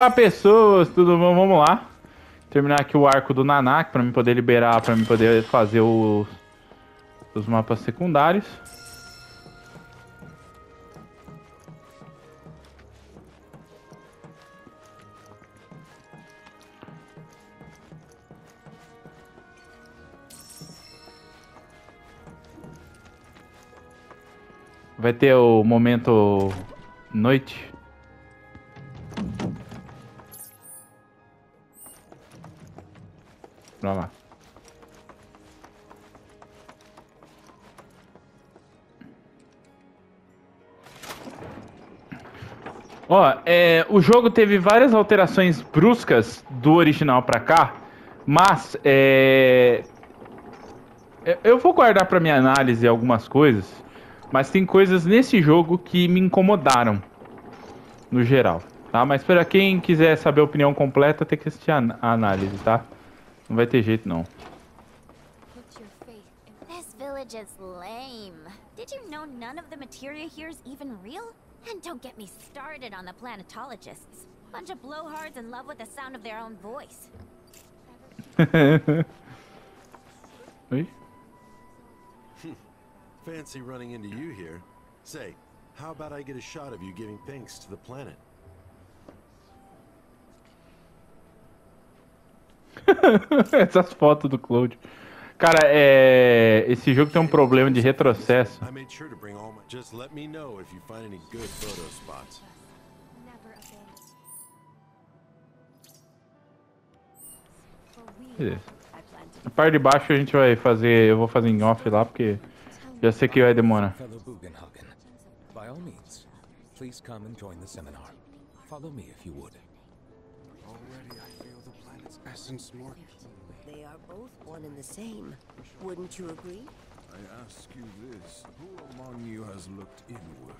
Olá pessoas, tudo bom? Vamos lá. Terminar aqui o arco do Nanak para mim poder liberar, para mim poder fazer os, os mapas secundários. Vai ter o momento noite. Pra lá. Ó, é, o jogo teve várias alterações bruscas do original pra cá, mas é, eu vou guardar pra minha análise algumas coisas, mas tem coisas nesse jogo que me incomodaram no geral, tá? Mas para quem quiser saber a opinião completa, tem que assistir a análise, tá? Não vai ter jeito não. This village is lame. Did you know none of the materia here is even real? And don't get me started on the planetologists. Bunch of blowhards in love with the sound of their own voice. Oi? Fancy running into you here. Say, how about I get a shot of you giving thanks to the planet? Essas fotos do Cloud. Cara, é... esse jogo tem um problema de retrocesso. Beleza. A parte de baixo a gente vai fazer, eu vou fazer em off lá porque já sei que vai demorar. By all means, please come and join the seminar. Follow me if you would. Essence more... They are both one and the same. Wouldn't you agree? I ask you this, who among you has looked inward?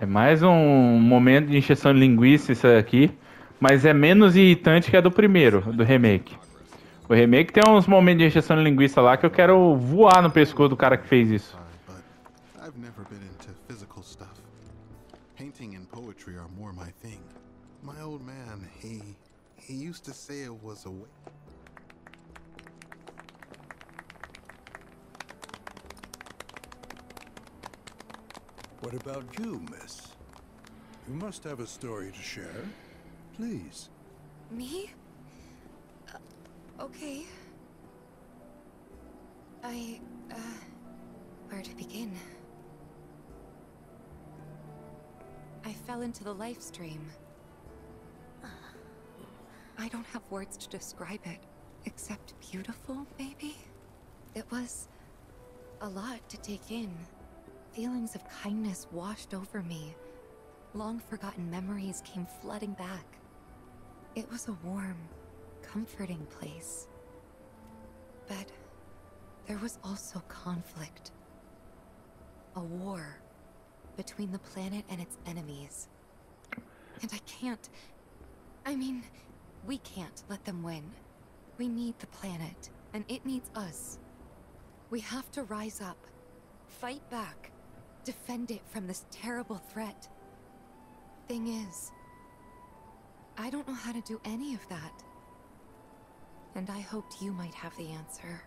É mais um momento de injeção de linguiça isso aqui, mas é menos irritante que a do primeiro, do remake. O remake tem uns momentos de injeção de linguiça lá que eu quero voar no pescoço do cara que fez isso. But I've never been poetry are more my thing. My old man, he he used to say it was a way. What about you, miss? You must have a story to share. Please. Me? Uh, okay. I, uh, where to begin? I fell into the life stream. I don't have words to describe it, except beautiful, maybe? It was a lot to take in. Feelings of kindness washed over me. Long forgotten memories came flooding back. It was a warm, comforting place. But there was also conflict. A war between the planet and its enemies. And I can't. I mean, we can't let them win. We need the planet, and it needs us. We have to rise up, fight back, defend it from this terrible threat. Thing is, I don't know how to do any of that. And I hoped you might have the answer.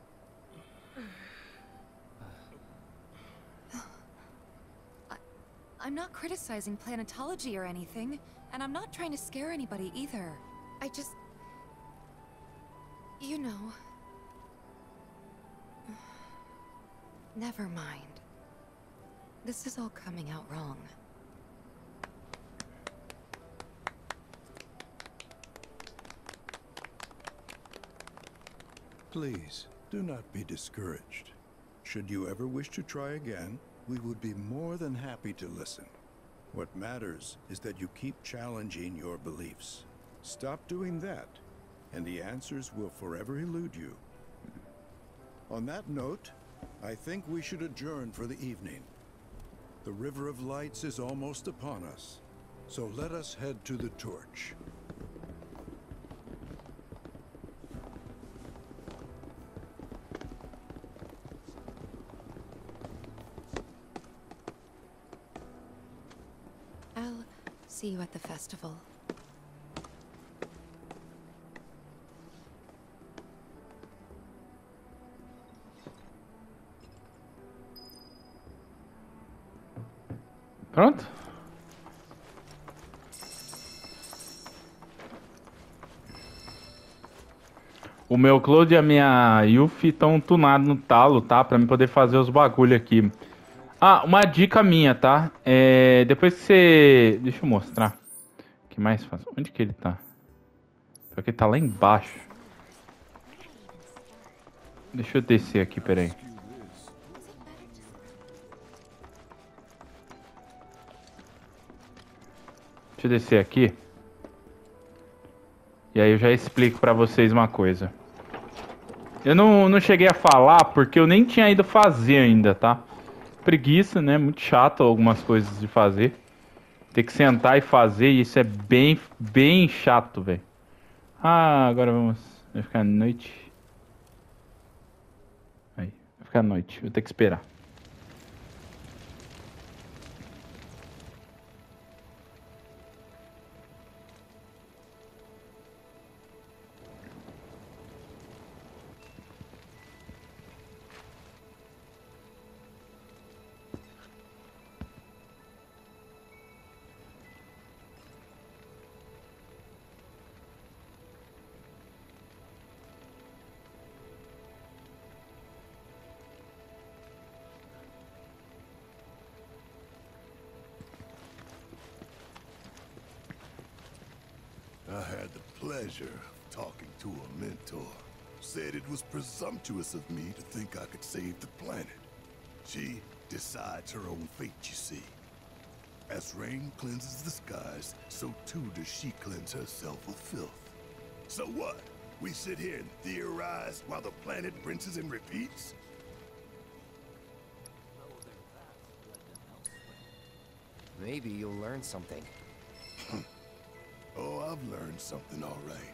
I'm not criticizing planetology or anything, and I'm not trying to scare anybody either. I just... You know... Never mind. This is all coming out wrong. Please, do not be discouraged. Should you ever wish to try again, we would be more than happy to listen. What matters is that you keep challenging your beliefs. Stop doing that, and the answers will forever elude you. On that note, I think we should adjourn for the evening. The River of Lights is almost upon us, so let us head to the torch. See you at the festival. Pronto? O meu Cloud e a minha Yuffie estão tunados no talo, tá? Pra mim poder fazer os bagulho aqui. Ah, uma dica minha, tá? É, depois que você... Deixa eu mostrar. O que mais faz? Onde que ele tá? Porque ele tá lá embaixo. Deixa eu descer aqui, peraí. Deixa eu descer aqui. E aí eu já explico pra vocês uma coisa. Eu não, não cheguei a falar porque eu nem tinha ido fazer ainda, tá? Preguiça, né? Muito chato algumas coisas de fazer. Ter que sentar e fazer, e isso é bem, bem chato, velho. Ah, agora vamos. Vai ficar noite. Aí, vai ficar noite. Vou ter que esperar. I had the pleasure of talking to a mentor. Said it was presumptuous of me to think I could save the planet. She decides her own fate, you see. As rain cleanses the skies, so too does she cleanse herself of filth. So what? We sit here and theorize while the planet rinses and repeats? Maybe you'll learn something. Oh, I've learned something all right.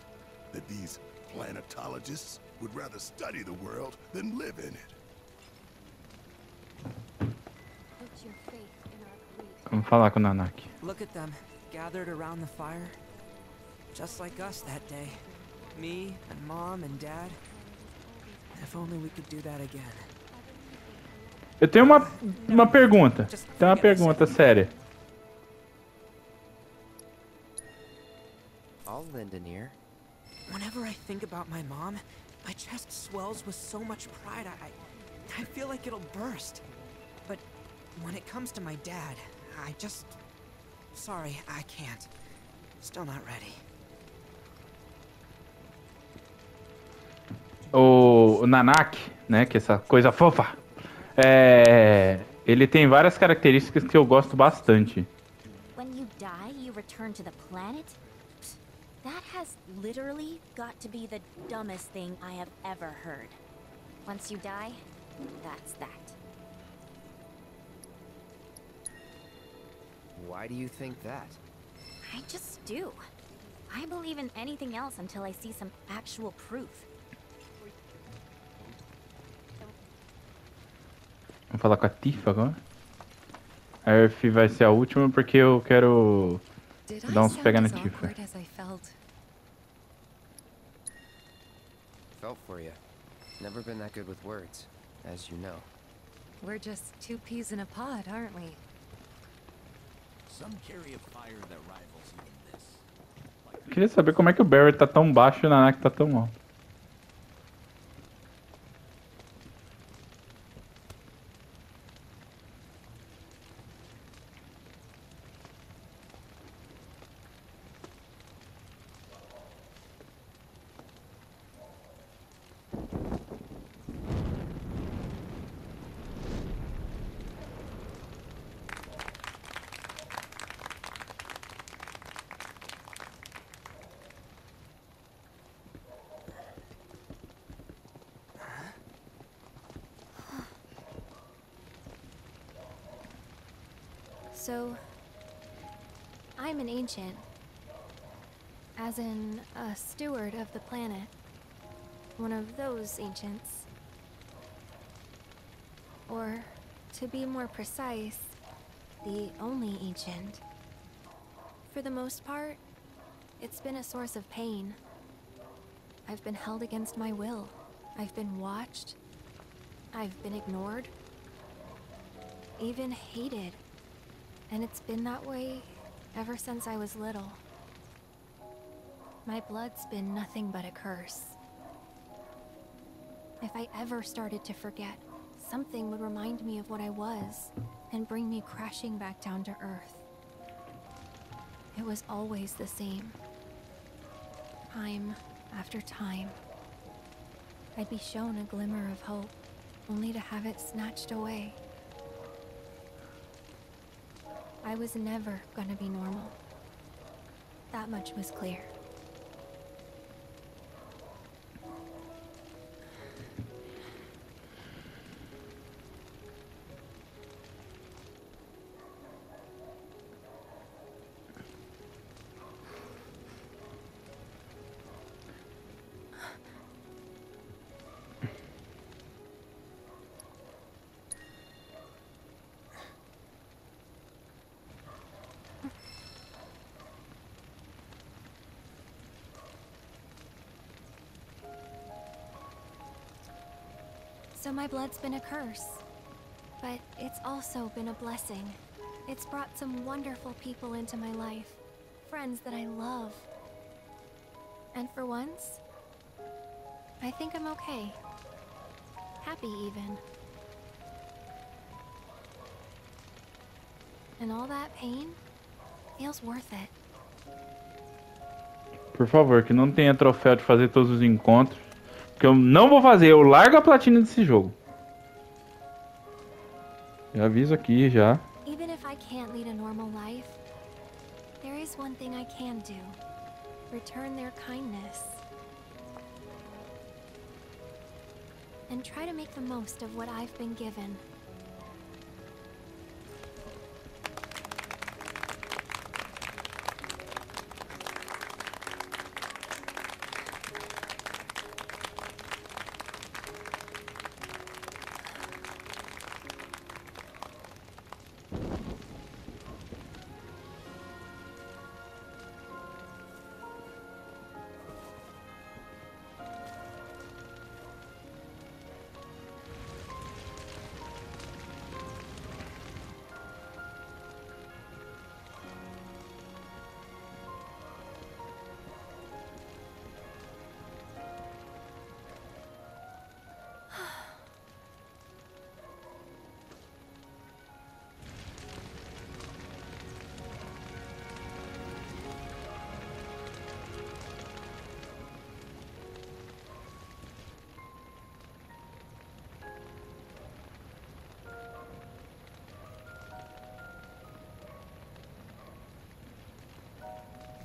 That these planetologists would rather study the world than live in it. Put your faith in our. Vamos falar com o Nanak. Look at them, gathered around the fire. Just like us that day. Me and Mom and Dad. If only we could do that again. Eu tenho uma, uma pergunta. Tem uma pergunta séria. Ear. Whenever I think about my mom, my chest swells with so much pride, I, I, I feel like it'll burst. But when it comes to my dad, I just... Sorry, I can't. Still not ready. O, o Nanak, né, que é essa coisa fofa, é, ele tem várias características que eu gosto bastante. When you die, you return to the planet? Psst, That has literally got to be the dumbest thing I have ever heard. Once you die, that's that. Why do you think that? I just do. I believe in anything else until I see some actual proof. Vamos falar com a Tifa agora. A Earth vai ser a última porque eu quero I uns pega na Tifa. felt? For you. Never been that good with words, as you know. We're just two peas in a pod, aren't we? Some carry a fire that rivals even this. Eu queria saber como é que o Barry tá tão baixo e o Nanak tá tão alto. Of the planet. One of those ancients. Or, to be more precise, the only ancient. For the most part, it's been a source of pain. I've been held against my will. I've been watched. I've been ignored. Even hated. And it's been that way ever since I was little. My blood's been nothing but a curse. If I ever started to forget, something would remind me of what I was and bring me crashing back down to Earth. It was always the same. Time after time. I'd be shown a glimmer of hope, only to have it snatched away. I was never gonna be normal. That much was clear. So my blood's been a curse. But it's also been a blessing. It's brought some wonderful people into my life. Friends that I love. And for once, I think I'm okay. Happy even. And all that pain feels worth it. Por favor, que não tenha troféu de fazer todos os encontros. Que eu não vou fazer, eu largo a platina desse jogo. Já aviso aqui já. Even if I can't lead a normal life, there is one thing I can do. Return their kindness. And try to make the most of what I've been given.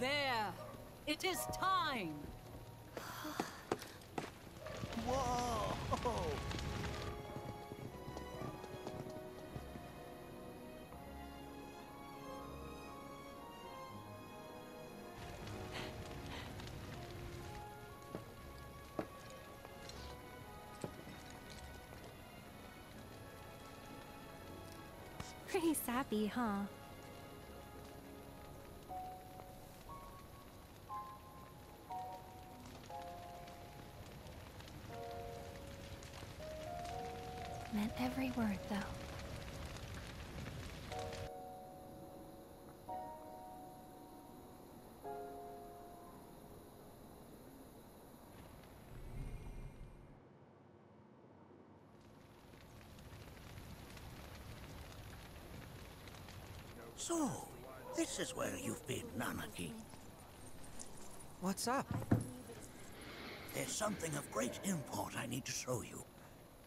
There! It is time! Whoa! Pretty sappy, huh? So, this is where you've been, Nanaki. What's up? There's something of great import I need to show you.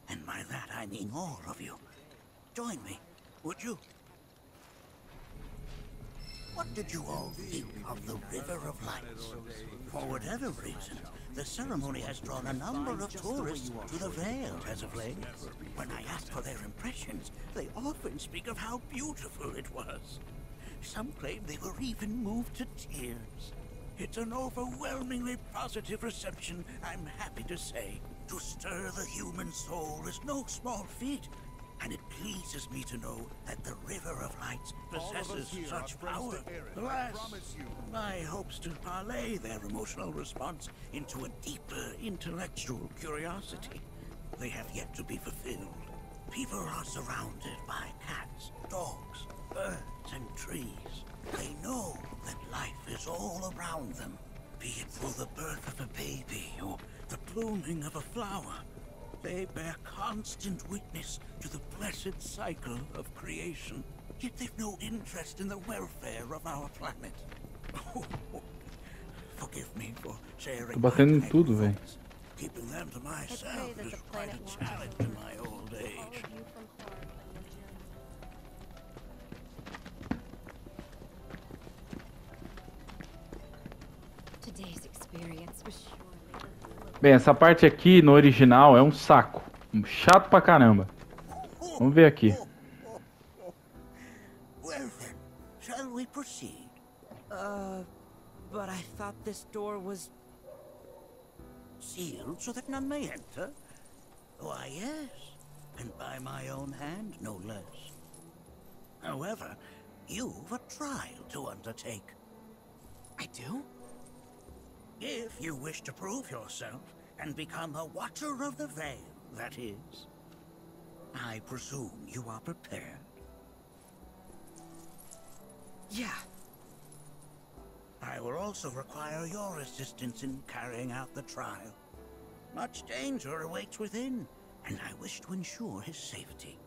And by that I mean all of you. Join me, would you? Did you all think of the River of Lights? For whatever reason, the ceremony has drawn a number of tourists to the Vale as of late. When I ask for their impressions, they often speak of how beautiful it was. Some claim they were even moved to tears. It's an overwhelmingly positive reception, I'm happy to say. To stir the human soul is no small feat. And it pleases me to know that the River of Lights All of possesses such power. Alas, promise you. my hopes to parlay their emotional response into a deeper intellectual curiosity. They have yet to be fulfilled. People are surrounded by cats, dogs, birds, and trees. They know that life is all around them, be it through the birth of a baby or the blooming of a flower. They bear constant witness to the blessed cycle of creation. Yet they've no interest in the welfare of our planet. Forgive me for sharing Tô batendo em my tudo, velho. Keeping them to myself that is the quite a challenge in my old age. Today's experience was surely Bem, essa parte aqui no original é um saco. Um Chato pra caramba. Vamos ver aqui. Well shall we proceed? Uh, but I thought this door was. Sealed so that none may enter? Why, yes. And by my own hand, no less. However, you've a trial to undertake. I do? If you wish to prove yourself and become a Watcher of the Veil, that is. I presume you are prepared. Yeah. I will also require your assistance in carrying out the trial. Much danger awaits within, and I wish to ensure his safety.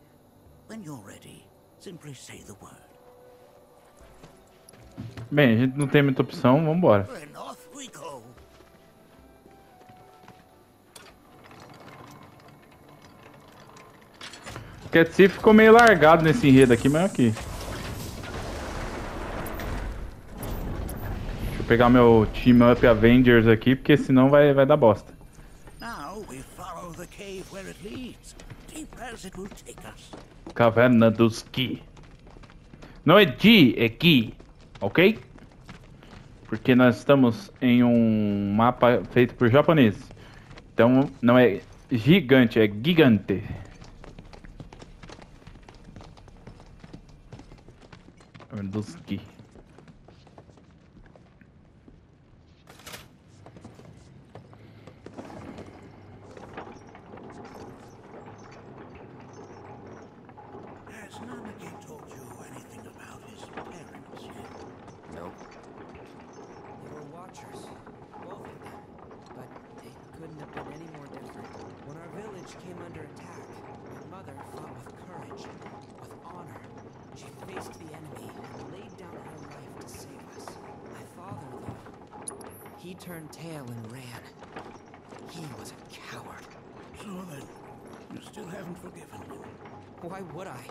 When you're ready, simply say the word. Bem, a gente não tem muita opção, vambora. Then Thief ficou meio largado nesse enredo aqui, mas aqui. Deixa eu pegar meu Team Up Avengers aqui, porque senão vai, vai dar bosta. Caverna dos Ki. Não é G, é Ki, ok? Porque nós estamos em um mapa feito por japoneses. Então não é gigante, é gigante. I mean, those ski. Haven't forgiven him. Why would I?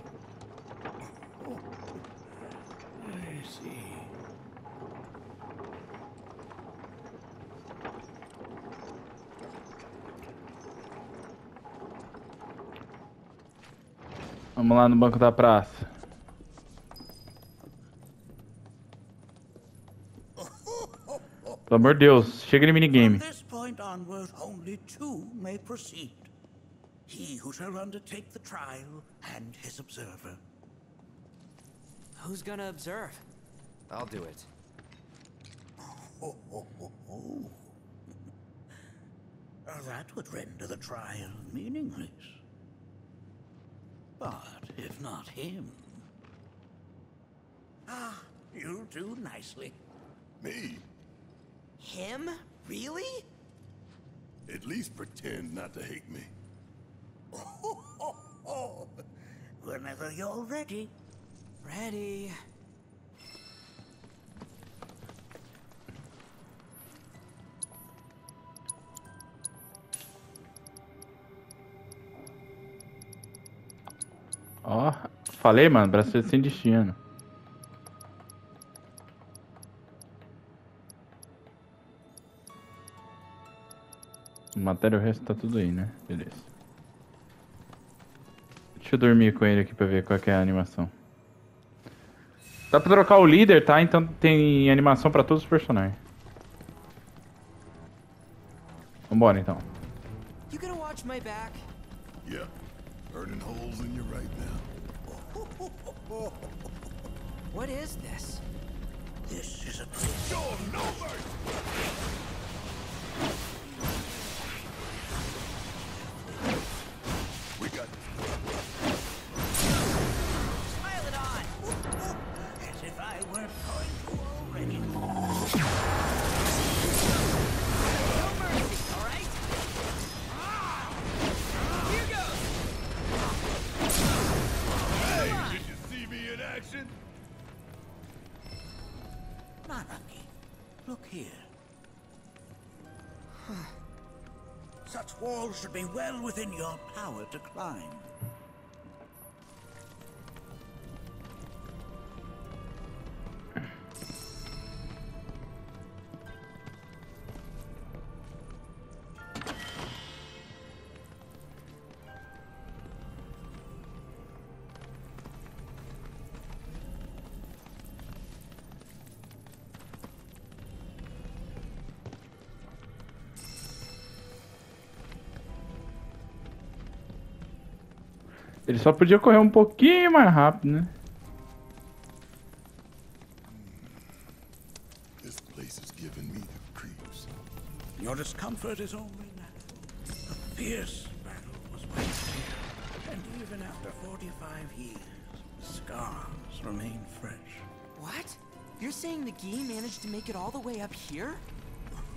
I see. Vamos lá no banco da praça. Pelo amor de Deus, chega de minigame. From this point onward, only two may proceed. He who shall undertake the trial and his observer. Who's gonna observe? I'll do it. Oh, oh, oh, oh. Uh, That would render the trial meaningless. But if not him... Ah, you'll do nicely. Me? Him? Really? At least pretend not to hate me. Whenever you're ready. Ready. Ó, falei, mano, bracelete sem destino. Matéria o resto tá tudo aí, né? Beleza. Deixa eu dormir com ele aqui pra ver qual que é a animação. Dá pra trocar o líder, tá? Então tem animação pra todos os personagens. Vambora então. You gonna watch my back? Yeah. Burning holes in you right now. What is this? This is a place. Show here. Such walls should be well within your power to climb. Ele só podia correr um pouquinho mais rápido, né? This place is giving me the creeps. Your discomfort is only natural. A fierce battle was waged here, and even after 45 years, scars remain fresh. What? You're saying the Gee managed to make it all the way up here?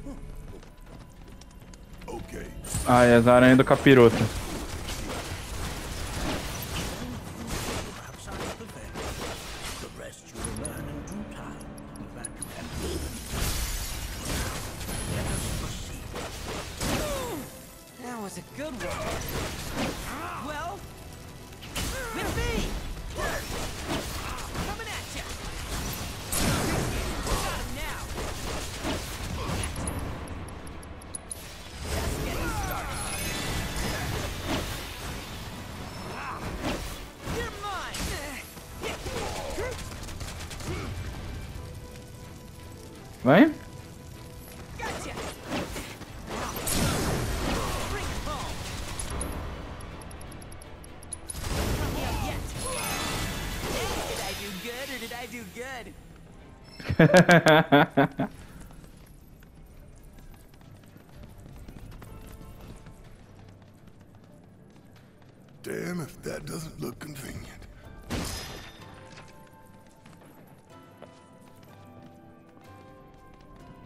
Okay, Ah, e as aranhas do capiroto. damn if that doesn't look convenient.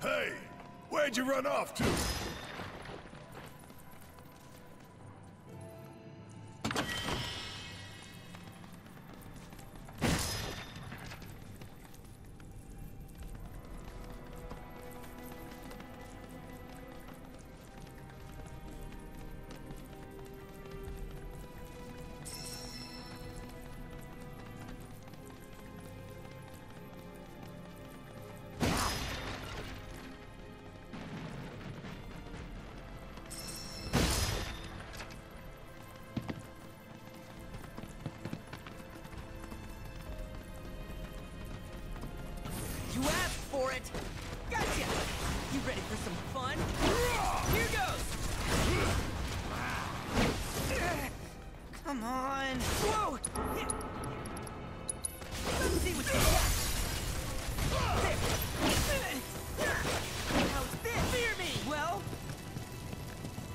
Hey, where'd you run off to?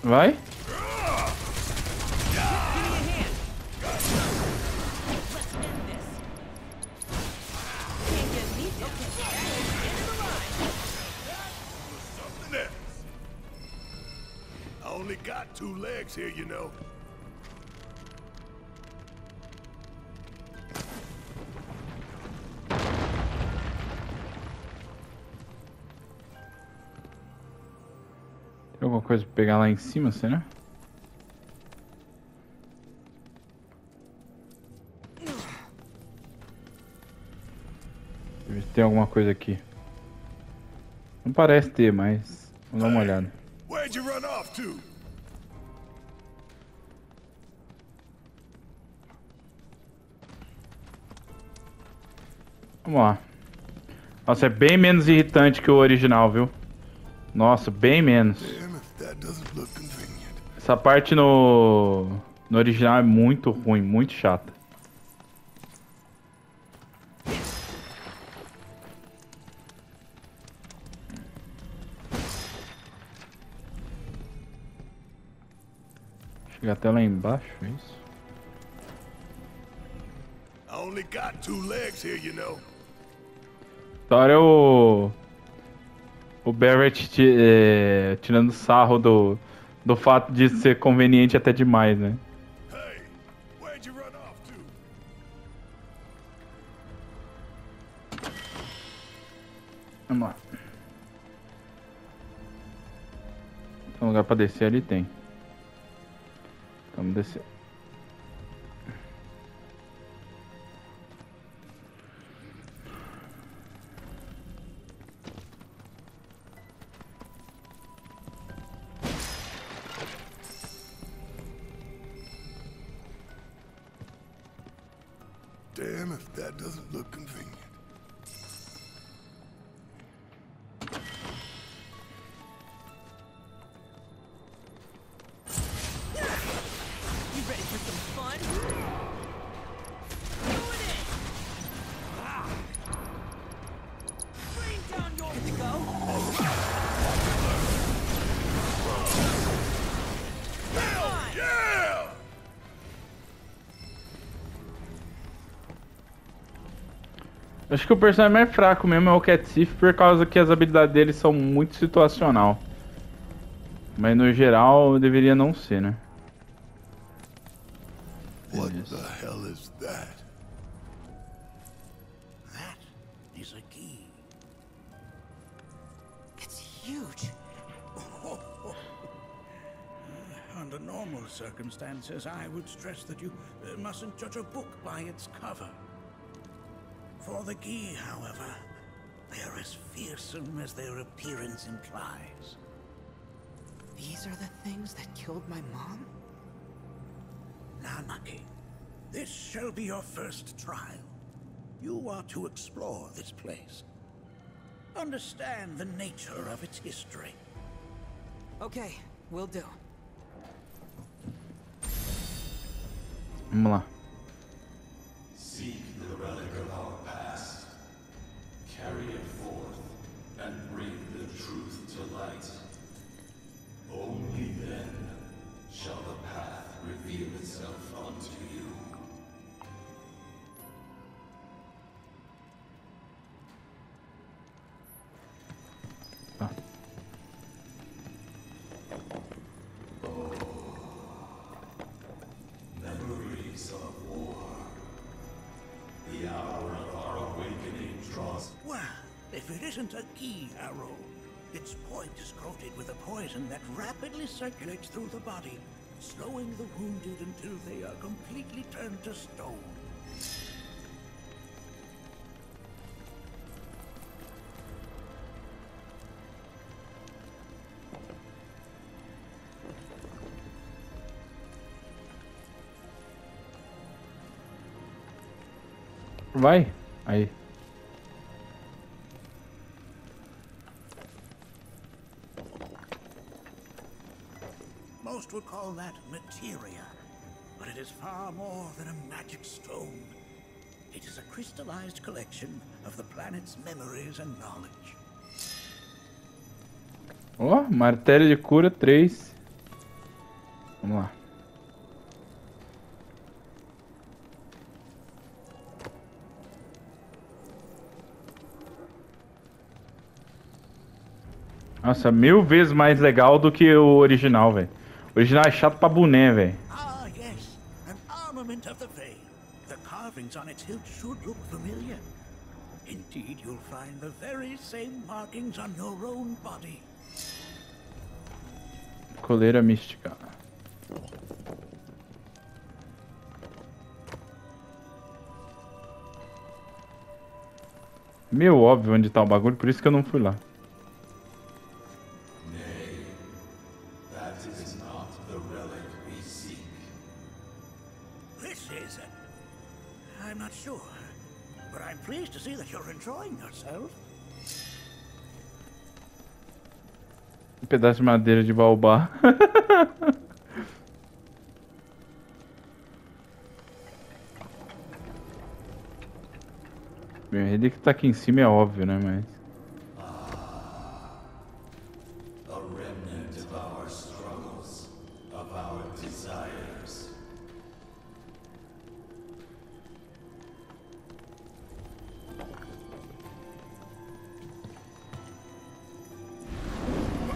Else. I only got two legs here, you know. Coisa pra pegar lá em cima, será? Ver se tem alguma coisa aqui. Não parece ter, mas vamos dar uma olhada. Where'd you run off to? Vamos lá. Nossa, é bem menos irritante que o original, viu? Nossa, bem menos. Essa parte no No original é muito ruim, muito chata. Chega até lá embaixo, é isso? I only got two legs here, you know. História é o. O Barrett é, tirando sarro do, do fato de ser conveniente até demais, né? Vamos lá. Tem um lugar pra descer ali? Tem. Vamos descer. Acho que o personagem mais fraco mesmo é o Cat Sif por causa que as habilidades dele são muito situacional. Mas no geral deveria não ser, né? What the hell is that? That is a key. It's huge. Under normal circumstances, I would stress that you uh, mustn't judge a book by its cover. For the key, however, they are as fearsome as their appearance implies. These are the things that killed my mom? Now, Nucky, this shall be your first trial. You are to explore this place. Understand the nature of its history. Okay, will do. Vamos lá. Isn't a key arrow, its point is coated with a poison that rapidly circulates through the body, slowing the wounded until they are completely turned to stone. Vai. Aí. Call that materia, but it is far more than a magic stone. It is a crystallized collection of the planet's memories and knowledge. Ó, martelo de cura 3. Vamos lá. Nossa, mil vezes mais legal do que o original, velho. Original é chato pra boné, velho. Ah, yes, an armament of the Veil. The carvings on its hilt should look familiar. Indeed, you'll find the very same markings on your own body. Coleira mística. Meu óbvio onde tá o bagulho, por isso que eu não fui lá. sure. But I'm pleased to see that you're enjoying yourself. Um pedaço de madeira de baobá. Bem, a rede que tá aqui em cima é óbvio, né? Mas.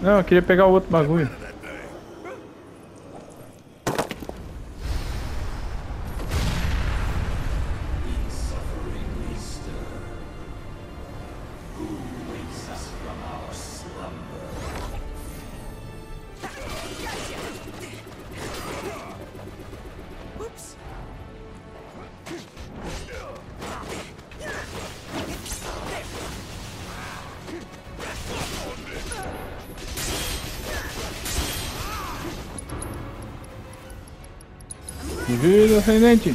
Não, eu queria pegar o outro bagulho. Vida ascendente.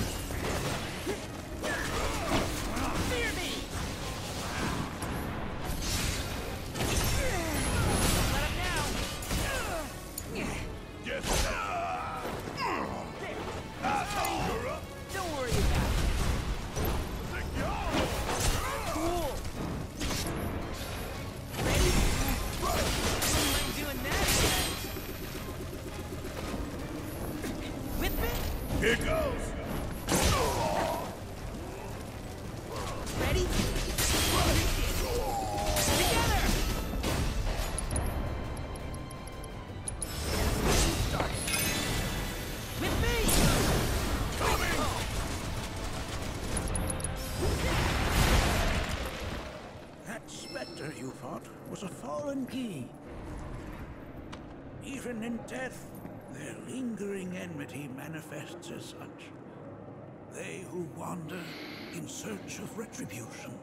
Key. Even in death, their lingering enmity manifests as such. They who wander in search of retribution.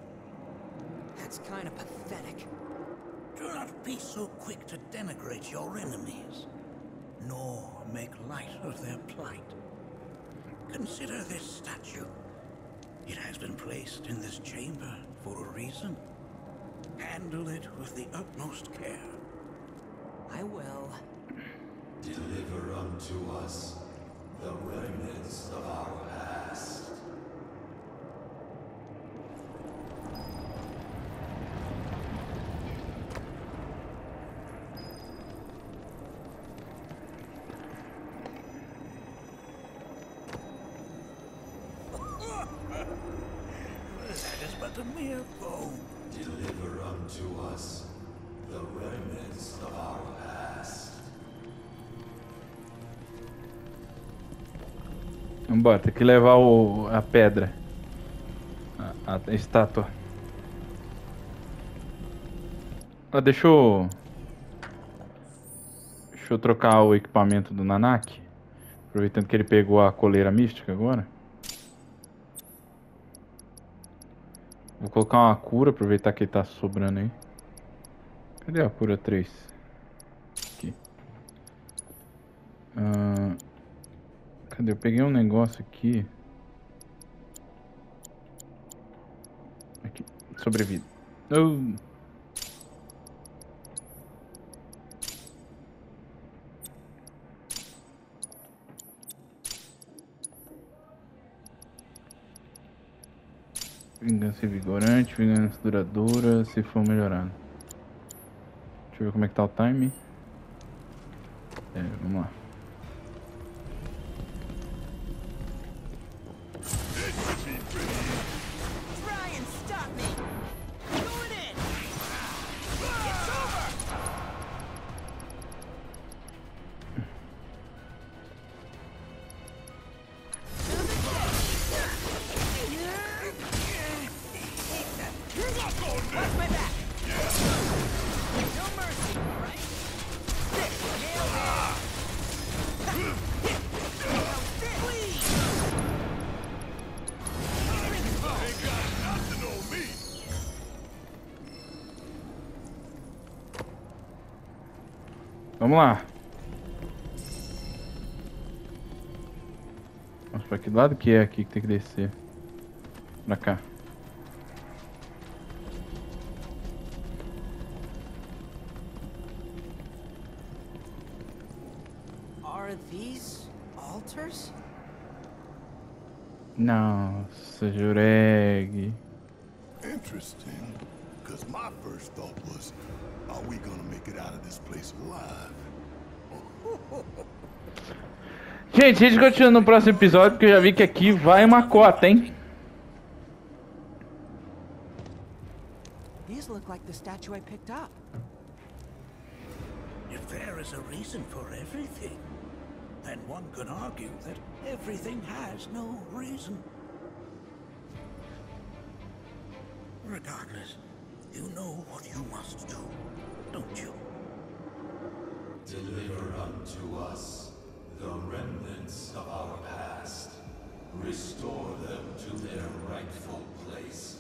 That's kind of pathetic. Do not be so quick to denigrate your enemies, nor make light of their plight. Consider this statue. It has been placed in this chamber for a reason. Handle it with the utmost care. I will. Deliver unto us the remnants of our Vambora, tem que levar o, a pedra. A, a estátua. Ah, deixa eu. Deixa eu trocar o equipamento do Nanak. Aproveitando que ele pegou a coleira mística agora. Vou colocar uma cura, aproveitar que ele tá sobrando aí. Cadê a cura 3? Aqui. Ah, cadê? Eu peguei um negócio aqui. Aqui. Sobrevida. Vingança vigorante, vingança duradoura, se for melhorado. Deixa eu ver como é que tá o time. É, vamos lá. Vamos lá. Nossa, pra que lado que é aqui que tem que descer? Pra cá. Are these altars? Nossa, Jureg. Interesting. Because my first thought was, are it out of this place alive? Gente, a gente continua no próximo episódio, porque eu já vi que aqui vai uma cota, hein? These look like the statue I picked up. If there is a reason for everything, then one could argue that everything has no reason. Regardless, you know what you must do, don't you? Deliver unto us the remnants of our past. Restore them to their rightful place.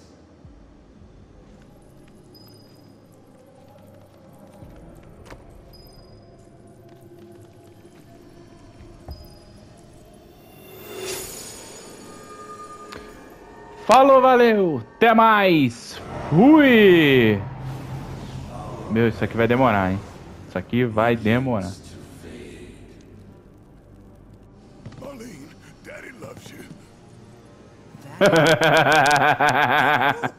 Falou, valeu! Até mais! Fui! Meu, isso aqui vai demorar, hein? Isso aqui vai demorar. Marlene, Daddy loves you.